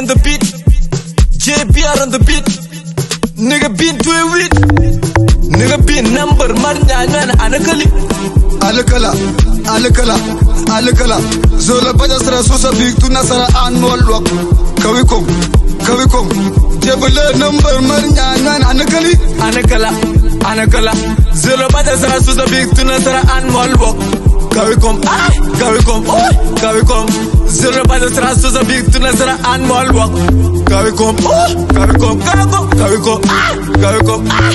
on the beat. JBR on the beat. Nigga been to a week. Nigge Bean number marnya nan anakali. Alkala, alkala, alkala. Zola baja sara susa big tu nasara an molwak. Kawikom, kawikom. Jebule number marnya nan anakali. Anakala, anakala. Zero bada sara susa big tuna sara an molwak. Kawikom, ay, ah, kawikom, oy, oh, kawikom. Zero bada sara susa big tuna sara an molwak. Kawikom, oy, kawikom, kawikom, kawikom, ay, kawikom, ay.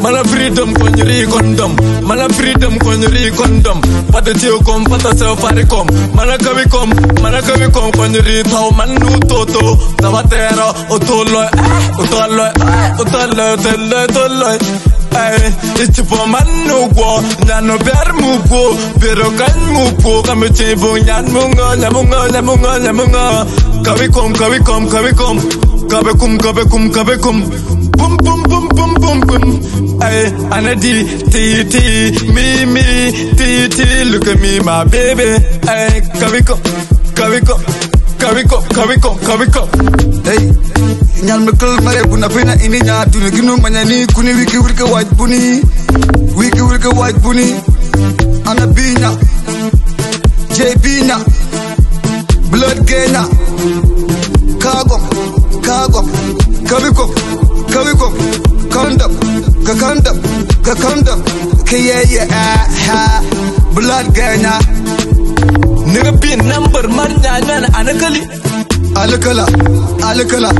Mala freedom konyri condom, mala freedom konyri condom. Pata tiyo kom, pata se fari kom. Mala kawikom, mala kawikom konyri tau manu toto. Tabatero, otoloy, ay, otoloy, ay, otoloy, otoloy, otoloy. Ay, it's for man no go, nyano ber mu go, pero kan mu go, kame chivo nyan munga, nyamunga, nyamunga, nyamunga. Kavi kom, kavi kom, kavi kom, kabe kum, kabe kum, kabe kum. Bum bum bum. Ay, anadi, ti ti, me me, ti ti, look at me, my baby. Ay, kavi kom, kawiko kawiko kawiko hey ñalmekal mare buna fina ini ñaatuni ginu mañani kuni wiki wilke waaj buni wiki wilke waaj buni ana biña jey biña blood geña kaagom kago kawiko kawiko kandam ka kandam ka kandam ke yeye ha blood gena Nigge Bean number marnya nan anakali. alkala alkala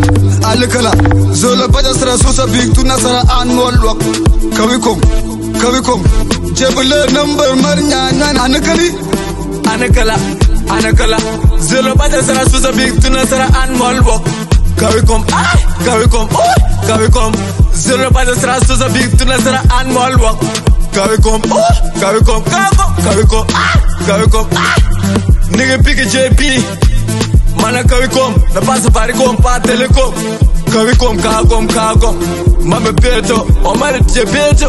alkala zola baja sara susa big tu nasara an molwak kawikom kawikom jebule number marnya nan anakali anakala anakala zelo bada sara susa big tuna sara an molwok kawikom ay kawikom oy kawikom zelo bada sara susa big tuna sara an molwok kawikom oy kawikom kawikom kawikom ay kawikom ay Nigga pick a JP. Mana kawicom, na pasa paricom, pa telecom. Kawicom, kagom, kagom. Mama peto, o mara jebeto.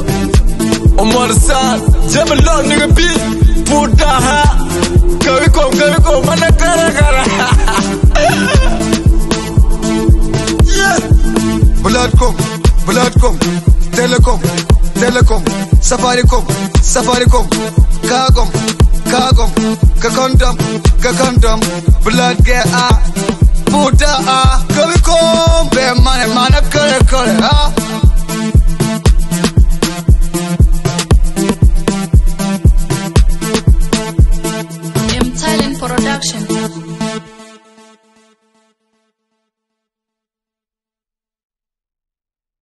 O mara san, jebe long nigga beat. Puta ha. Kawicom, kawicom, mana kara kara. Vladcom, Vladcom, Telecom, Telecom, Safaricom, Safaricom, Cagom, ka condom condom. Blood get ah